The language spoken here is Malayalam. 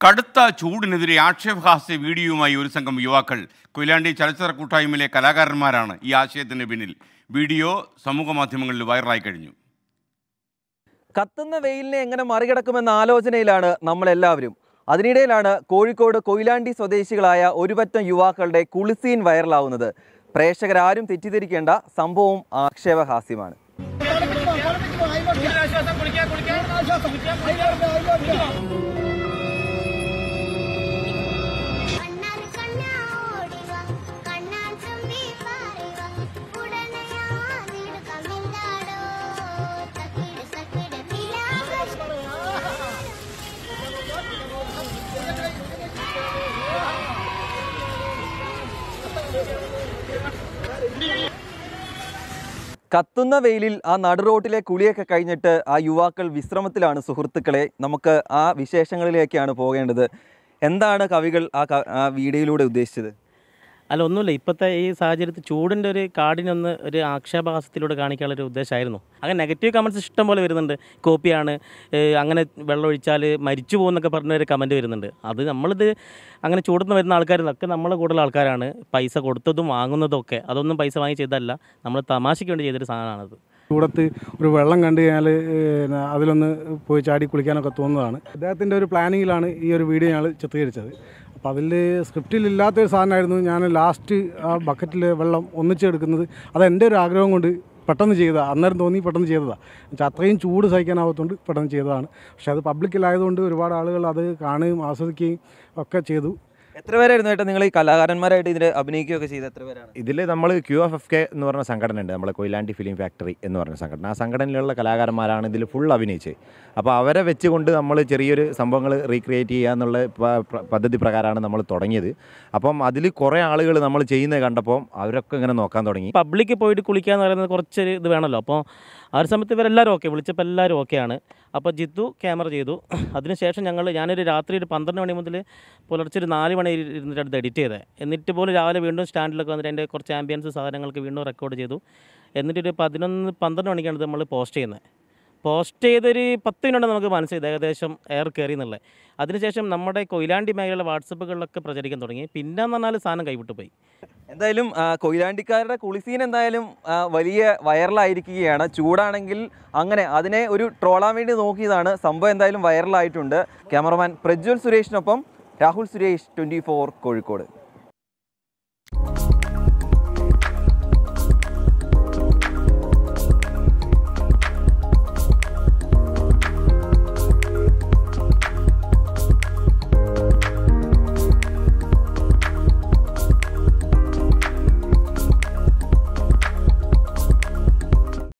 കടുത്ത ചൂടിനെതിരെ ആക്ഷേപഹാസ്യ വീഡിയോയുമായി ഒരു സംഘം യുവാക്കൾ കൊയിലാണ്ടി ചലച്ചിത്ര കൂട്ടായ്മയിലെ കലാകാരന്മാരാണ് ഈ ആശയത്തിന് പിന്നിൽ. വീഡിയോ സമൂഹ മാധ്യമങ്ങളിൽ വൈറലായി കഴിഞ്ഞു. കത്തുന്ന വെയിലിനെ എങ്ങനെ മറികടക്കുമെന്ന ആലോചനയിലാണ് നമ്മളെല്ലാവരും. അതിനിടയിലാണ് കോഴിക്കോട് കൊയിലാണ്ടി സ്വദേശികളായ ഒരുപറ്റം യുവാക്കളുടെ കുളിസീൻ വൈറലാവുന്നത്. പ്രേക്ഷകരാരും തെറ്റിദ്ധരിക്കേണ്ട സംഭവം ആക്ഷേപഹാസ്യമാണ്. കണ്ണാൽ കത്തുന്ന വെയിലിൽ ആ നടുറോട്ടിലെ കുളിയൊക്കെ കഴിഞ്ഞിട്ട് ആ യുവാക്കൾ വിശ്രമത്തിലാണ്. സുഹൃത്തുക്കളെ നമുക്ക് ആ വിശേഷങ്ങളിലേക്കാണ് പോകേണ്ടത്. എന്താണ് കവികൾ ആ ആ വീഡിയോയിലൂടെ ഉദ്ദേശിച്ചത്? അല്ല ഒന്നുമില്ല. ഇപ്പോഴത്തെ ഈ സാഹചര്യത്തിൽ ചൂടിന്റെ ഒരു കാടിനൊന്ന് ഒരു ആക്ഷേപഹാസത്തിലൂടെ കാണിക്കാനുള്ള ഒരു ഉദ്ദേശമായിരുന്നു. അങ്ങനെ നെഗറ്റീവ് കമന്റ്സ് ഇഷ്ടം പോലെ വരുന്നുണ്ട്. കോപ്പിയാണ് അങ്ങനെ വെള്ളം ഒഴിച്ചാൽ മരിച്ചു പോകുന്നൊക്കെ പറഞ്ഞൊരു കമന്റ് വരുന്നുണ്ട്. അത് നമ്മളിത് അങ്ങനെ ചൂടുന്ന് വരുന്ന ആൾക്കാരൊക്കെ നമ്മളെ കൂടുതൽ ആൾക്കാരാണ്. പൈസ കൊടുത്തതും വാങ്ങുന്നതും ഒക്കെ അതൊന്നും പൈസ വാങ്ങി ചെയ്തതല്ല. നമ്മൾ തമാശയ്ക്ക് വേണ്ടി ചെയ്തൊരു സാധനമാണത്. ചൂടത്ത് ഒരു വെള്ളം കണ്ടു കഴിഞ്ഞാൽ അതിലൊന്ന് പോയി ചാടി കുളിക്കാനൊക്കെ തോന്നുന്നതാണ്. അദ്ദേഹത്തിന്റെ ഒരു പ്ലാനിങ്ങിലാണ് ഈ ഒരു വീഡിയോ ഞങ്ങൾ ചിത്രീകരിച്ചത്. അപ്പോൾ അതിൽ സ്ക്രിപ്റ്റിലില്ലാത്തൊരു സാധനമായിരുന്നു. ഞാൻ ലാസ്റ്റ് ആ ബക്കറ്റിൽ വെള്ളം ഒന്നിച്ചെടുക്കുന്നത്. അത് എന്റെ ഒരു ആഗ്രഹം കൊണ്ട് പെട്ടെന്ന് ചെയ്തതാണ് അന്നേരം തോന്നി പെട്ടെന്ന് ചെയ്തതാണ് എന്നുവെച്ചാൽ അത്രയും ചൂട് സഹിക്കാനാവത്തുകൊണ്ട് പെട്ടെന്ന് ചെയ്തതാണ്. പക്ഷേ അത് പബ്ലിക്കിലായതുകൊണ്ട് ഒരുപാട് ആളുകൾ അത് കാണുകയും ആസ്വദിക്കുകയും ഒക്കെ ചെയ്തു. എത്ര പേരായിരുന്നു ഏട്ടാ നിങ്ങൾ ഈ കലാകാരന്മാരായിട്ട് ഇതിൽ അഭിനയിക്കുകയൊക്കെ ചെയ്ത് എത്ര പേരാണ്? ഇതിൽ നമ്മൾ ക്യു എഫ് എഫ് കെ എന്ന് പറഞ്ഞ സംഘടന ഉണ്ട്. നമ്മളെ കൊയിലാണ്ടി ഫിലിം ഫാക്ടറി എന്ന് പറഞ്ഞ സംഘടന. ആ സംഘടനയിലുള്ള കലാകാരന്മാരാണ് ഇതിൽ ഫുൾ അഭിനയിച്ചത്. അപ്പോൾ അവരെ വെച്ചുകൊണ്ട് നമ്മൾ ചെറിയൊരു സംഭവങ്ങൾ റീക്രിയേറ്റ് ചെയ്യുക എന്നുള്ള പദ്ധതി പ്രകാരമാണ് നമ്മൾ തുടങ്ങിയത്. അപ്പം അതിൽ കുറേ ആളുകൾ നമ്മൾ ചെയ്യുന്നത് കണ്ടപ്പോൾ അവരൊക്കെ ഇങ്ങനെ നോക്കാൻ തുടങ്ങി. പബ്ലിക്ക് പോയിട്ട് കുളിക്കുക എന്ന് പറയുന്നത് കുറച്ചൊരു ഇത് വേണമല്ലോ അപ്പോൾ ആ ഒരു സമയത്ത് ഇവരെല്ലാവരും ഓക്കെ വിളിച്ചപ്പോൾ എല്ലാവരും ഓക്കെയാണ് അപ്പോൾ ജിത്തു ക്യാമറ ചെയ്തു. അതിനുശേഷം ഞങ്ങൾ ഞാനൊരു രാത്രി ഒരു പന്ത്രണ്ട് മണി മുതൽ പുലർച്ചെ ഒരു നാല് മണി ഇരുന്നിട്ട് അടുത്ത് എഡിറ്റ് ചെയ്തത് എന്നിട്ട് പോലും രാവിലെ വീണ്ടും സ്റ്റാൻഡിലൊക്കെ വന്നിട്ട് എന്റെ കുറച്ച് ആംബിയൻസ് സാധനങ്ങൾക്ക് വീണ്ടും റെക്കോർഡ് ചെയ്തു. എന്നിട്ടൊരു പതിനൊന്ന് പന്ത്രണ്ട് മണിക്കാണ് നമ്മൾ പോസ്റ്റ് ചെയ്യുന്നത്. പോസ്റ്റ് ചെയ്തൊരു പത്ത് മിനിറ്റ് നമുക്ക് മനസ്സിലായത് ഏകദേശം എയർ കയറി എന്നുള്ളത്. അതിനുശേഷം നമ്മുടെ കൊയിലാണ്ടി മേഖലയിലെ വാട്സപ്പുകളിലൊക്കെ പ്രചരിക്കാൻ തുടങ്ങി. പിന്നെ എന്ന് പറഞ്ഞാൽ സാധനം കൈവിട്ടു പോയി. എന്തായാലും കൊയിലാണ്ടിക്കാരുടെ കുളിസീൻ എന്തായാലും വലിയ വൈറലായിരിക്കുകയാണ്. ചൂടാണെങ്കിൽ അങ്ങനെ അതിനെ ഒരു ട്രോളാൻ വേണ്ടി നോക്കിയതാണ്. സംഭവം എന്തായാലും വൈറലായിട്ടുണ്ട്. ക്യാമറമാൻ പ്രജ്വൽ സുരേഷിനൊപ്പം രാഹുൽ സുരേഷ് ട്വന്റി കോഴിക്കോട്.